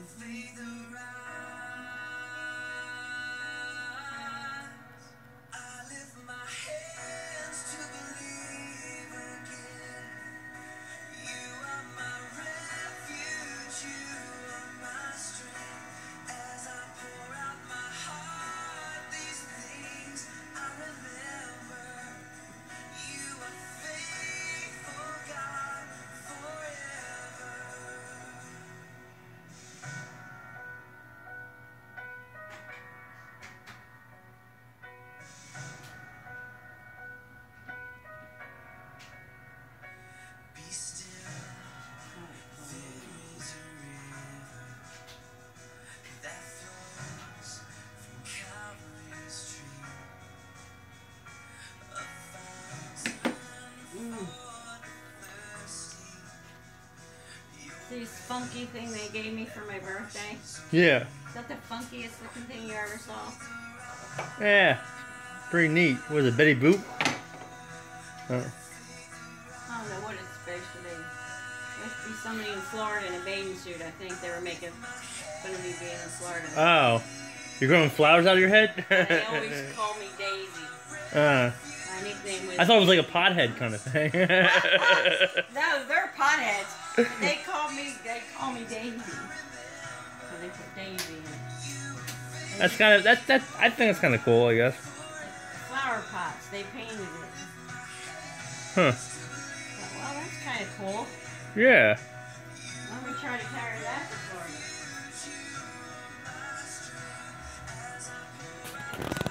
to the ride. Funky thing they gave me for my birthday? Yeah. Is that the funkiest looking thing you ever saw? Yeah. Pretty neat. Was it Betty Boop? Oh. I don't know what it's supposed to be. There must be somebody in Florida in a bathing suit. I think they were making fun of me being in Florida. Oh. You're growing flowers out of your head? they always call me Daisy. uh, playing with. I thought it was like a pothead kind of thing. no, they're potheads. They call me. They call me Daisy. So they put Daisy. In. That's kind of that. That I think it's kind of cool. I guess. Flower pots. They painted it. Huh. Well, that's kind of cool. Yeah. Let me try to carry that for you.